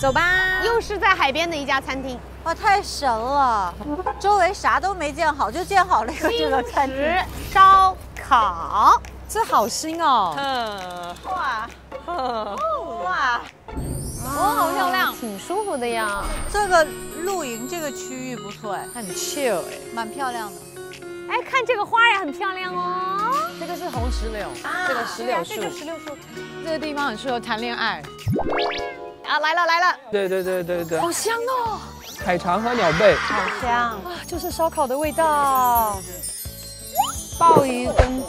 走吧。又是在海边的一家餐厅，哇，太神了！周围啥都没建好，就建好了一个这个餐厅。食烧烤。这好新哦。哇哇，哦，好漂亮，挺舒服的呀。这个露营这个区域不错哎，很 chill 哎。蛮漂亮的。哎，看这个花也很漂亮哦。这个是红石榴，这个石榴树，这个石榴树，这个地方很适合谈恋爱。啊，来了来了，对对对对对，好香哦，海肠和鸟贝，好香。啊，就是烧烤的味道。鲍鱼跟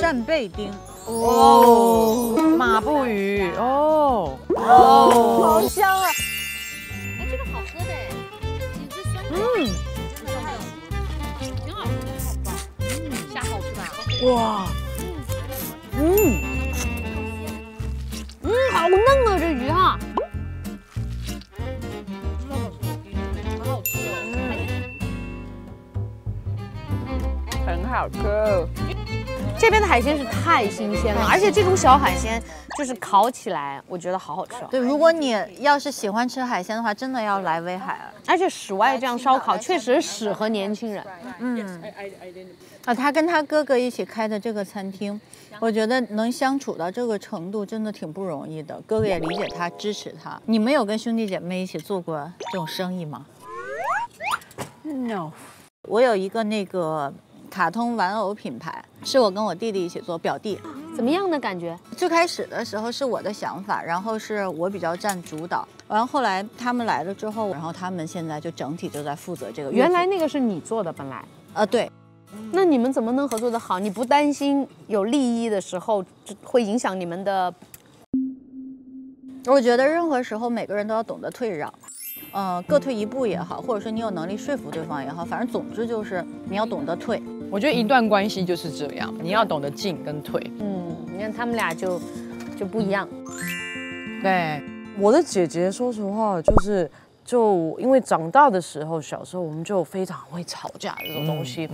扇贝丁，哦，马步鱼，哦。哦，好香啊！哎，这个好喝的哎，你这酸的，嗯，挺好吃的，好棒。嗯，虾好吃吧？哇，好吃。这边的海鲜是太新鲜了，而且这种小海鲜就是烤起来，我觉得好好吃哦。对，如果你要是喜欢吃海鲜的话，真的要来威海啊。而且室外这样烧烤确实适合年轻人。嗯，啊，他跟他哥哥一起开的这个餐厅，我觉得能相处到这个程度，真的挺不容易的。哥哥也理解他，支持他。你们有跟兄弟姐妹一起做过这种生意吗 no，我有一个那个卡通玩偶品牌，是我跟我弟弟一起做，表弟。怎么样的感觉？最开始的时候是我的想法，然后是我比较占主导，完后后来他们来了之后，然后他们现在就整体就在负责这个。原来那个是你做的，本来。呃对，那你们怎么能合作的好？你不担心有利益的时候这会影响你们的？我觉得任何时候每个人都要懂得退让，呃，各退一步也好，或者说你有能力说服对方也好，反正总之就是你要懂得退。我觉得一段关系就是这样，你要懂得进跟退。嗯，你看他们俩就就不一样。对，我的姐姐，说实话，就是就因为长大的时候，小时候我们就非常会吵架这种东西。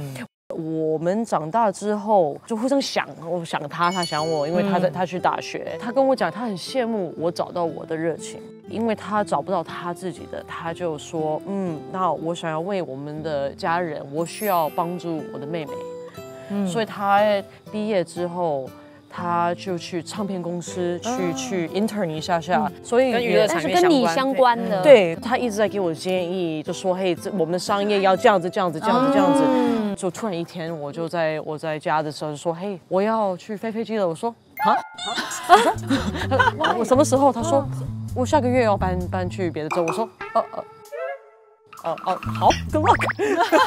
我们长大之后就互相想，我想他，他想我，因为他在他去大学，他跟我讲，他很羡慕我找到我的热情，因为他找不到他自己的，他就说，嗯，那我想要为我们的家人，我需要帮助我的妹妹，嗯，所以他毕业之后。他就去唱片公司去去 intern 一下下，所以跟娱乐产但是跟你业相关。的，，对他一直在给我建议，就说嘿，这我们的商业要这样子，这样子，这样子，这样子。就突然一天，我就在我在家的时候就说，嘿，我要去飞飞机了。我说啊，啊 我什么时候？他说我下个月要搬搬去别的州。我说哦哦哦哦，好，good luck。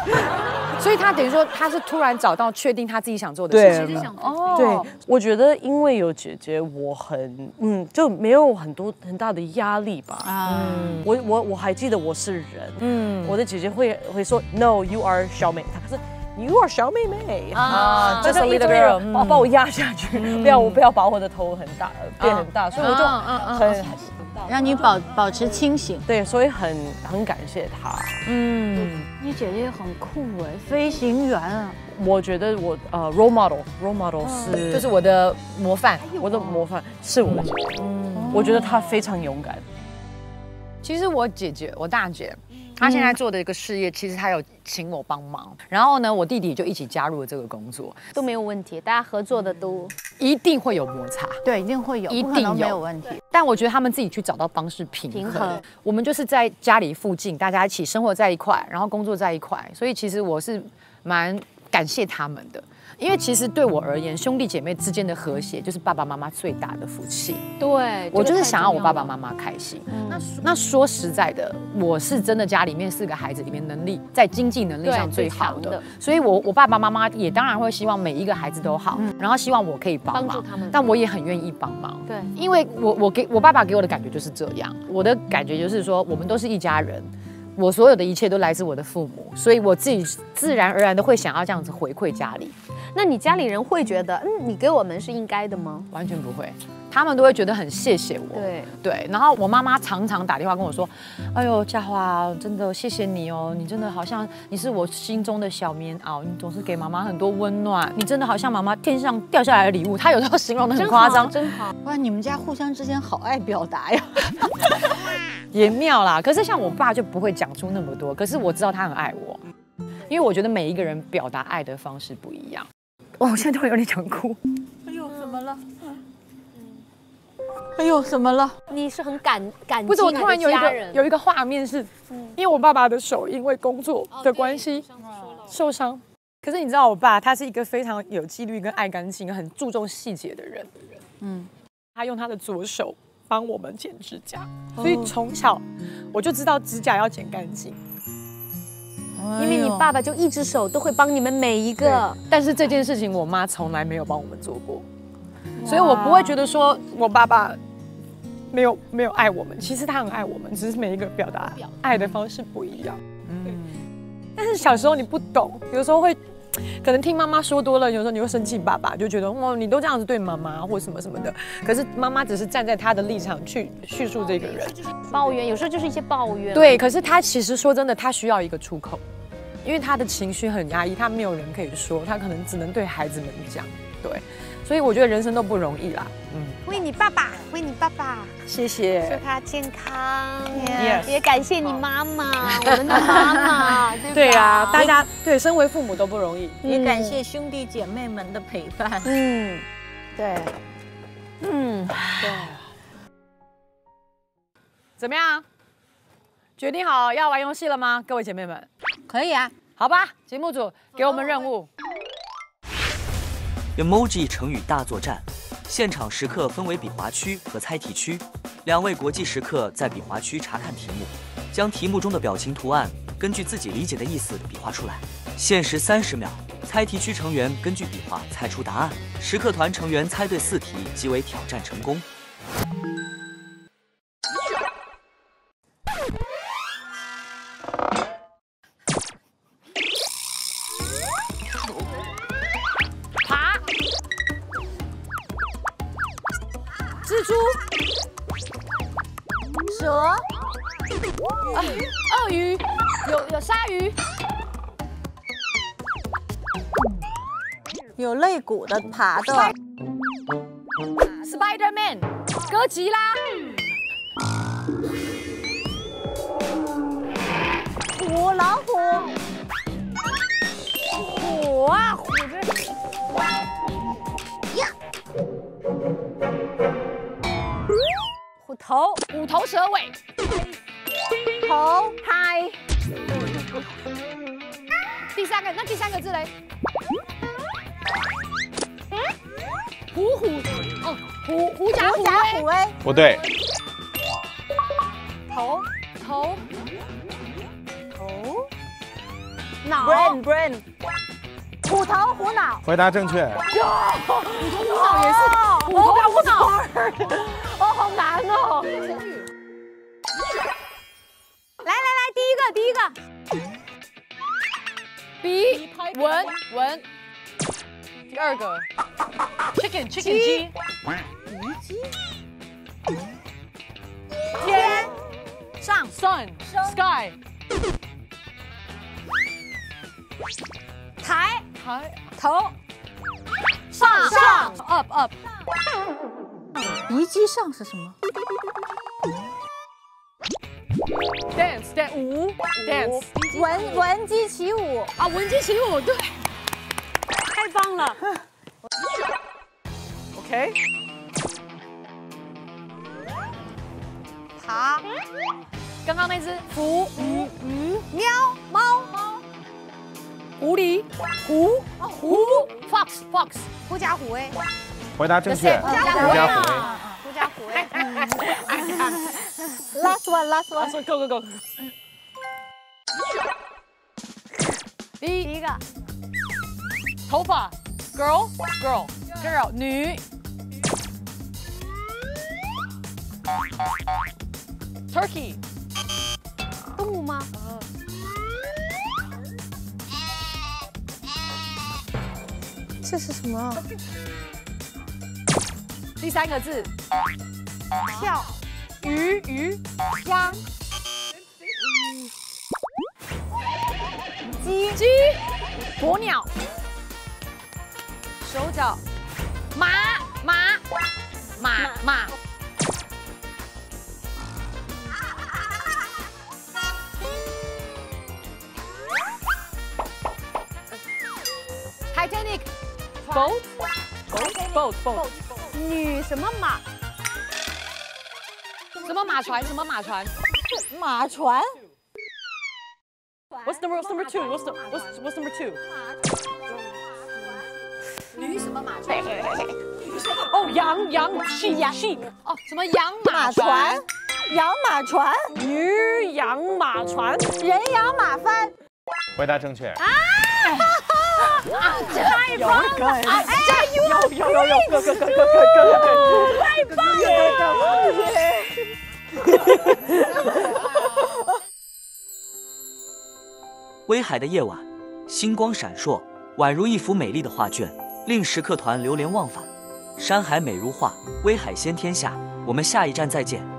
所以他等于说他是突然找到确定他自己想做的事情。哦，对，我觉得因为有姐姐，我很嗯就没有很多很大的压力吧。嗯，我我我还记得我是人，嗯，我的姐姐会会说 No, you are 小美，她是 You are 小妹妹啊就 a 一直 little girl，把把我压下去，不要我不要把我的头很大变很大，所以我就嗯嗯嗯很让你保保持清醒。对，所以很很感谢她。嗯，你姐姐很酷哎，飞行员啊，我觉得我呃 role model role model 是就是我的模范。我的模范，是我的姐姐，我觉得她非常勇敢。其实我姐姐，我大姐，她现在做的一个事业，其实他有请我帮忙，然后呢，我弟弟就一起加入了这个工作，都没有问题，大家合作的都一定会有摩擦。对，一定会有，一定有没有问题。但我觉得他们自己去找到方式平衡。平衡我们就是在家里附近，大家一起生活在一块，然后工作在一块，所以其实我是蛮感谢他们的。因为其实对我而言，兄弟姐妹之间的和谐就是爸爸妈妈最大的福气。对，我就是想要我爸爸妈。妈妈开心。那那说实在的，我是真的家里面四个孩子里面能力在经济能力上最好的所以我我爸爸妈妈也当然会希望每一个孩子都好，然后希望我可以帮忙帮助他们但我也很愿意帮忙。对因为我我给我爸爸给我的感觉就是这样，我的感觉就是说我们都是一家人。我所有的一切都来自我的父母，所以我自己自然而然的会想要这样子回馈家里，那你家里人会觉得，嗯，你给我们是应该的吗？完全不会，他们都会觉得很谢谢我。对，对，然后我妈妈常常打电话跟我说：“哎呦，嘉华，真的谢谢你哦，你真的好像你是我心中的小棉袄，你总是给妈妈很多温暖，你真的好像妈妈天上掉下来的礼物。”她有时候形容的很夸张，真好。哇，你们家互相之间好爱表达呀。也妙啦。可是像我爸就不会讲出那么多，可是我知道他很爱我，因为我觉得每一个人表达爱的方式不一样。哇，我现在突然有点想哭。哎呦，怎么了？哎呦，怎么了？你是很感感激不是，我突然有一个人有一个画面是，因为我爸爸的手因为工作的关系受伤。可是你知道，我爸他是一个非常有纪律跟爱干净、很注重细节的人。嗯，他用他的左手帮我们剪指甲，所以从小我就知道指甲要剪干净。因为你爸爸就一只手都会帮你们每一个。但是这件事情我妈从来没有帮我们做过，所以我不会觉得说我爸爸没有没有爱我们，其实他很爱我们，只是每一个表达爱的方式不一样。嗯，但是小时候你不懂，有时候会可能听妈妈说多了，有时候你会生气爸爸，就觉得哦你都这样子对妈妈或什么什么的，可是妈妈只是站在她的立场去叙述这个人。抱怨，有时候就是一些抱怨。，对，可是他其实说真的，他需要一个出口，因为他的情绪很压抑，他没有人可以说，他可能只能对孩子们讲。对，所以我觉得人生都不容易啦。嗯，为你爸爸，为你爸爸，谢谢祝。他健康。Yes 也感谢你妈妈，我们的妈妈，对吧？对啊，大家对身为父母都不容易。也感谢兄弟姐妹们的陪伴。嗯，对，嗯，对。怎么样？决定好要玩游戏了吗？各位姐妹们，可以啊，好吧，节目组给我们任务。Emoji 成语大作战，现场时刻分为比划区和猜题区，两位国际时刻在比划区查看题目，将题目中的表情图案根据自己理解的意思比划出来，限时三十秒。猜题区成员根据比划猜出答案，时刻团成员猜对四题即为挑战成功。鳄鱼，有有鲨鱼，有肋骨的爬的，Spider Man，哥吉拉，虎、老虎、虎啊，虎这虎头，虎头蛇尾，头、嗨。第三个，那第三个字嘞？虎虎。哦，狐狐假虎狐假虎威，威、不对，头。头。头，脑。Brain brain，虎头虎脑，回答正确。虎脑也是。虎头虎脑，哦，好难哦。第一个，第一个，鼻文文。第二个，chicken chicken 鸡，天。上 sun sky 抬抬头。上。上。up up 鼻鸡上是什么？Dance dance 舞 dance 闻闻鸡起舞，啊闻鸡起舞对。太棒了。OK 爬刚刚那只狐鱼鱼喵猫。猫狐狸。狐。狐。fox fox 狐假虎威，回答正确。狐假虎。狐假虎。威。狐假虎威。Last one, last 啊 one。说 go go 第一个头发，girl girl girl 女，turkey 动物吗？这是什么？第三个字跳鱼鱼，鸭，鸡鸡，鸵鸟，手脚，马马马马，海豚，boat boat boat boat，女什么马？什么马船？什么马船？马船。What's number What's number two? What's the What's What's number two? 驴什么马船？哦，羊羊 sheep sheep 哦，什么羊马马船羊？，马船，驴羊马船。人仰马翻。回答正确。有有有有有，哥哥哥哥哥哥，太棒了！威海的夜晚，星光闪烁，宛如一幅美丽的画卷，令食客团流连忘返。山海美如画，威海先天下。我们下一站再见。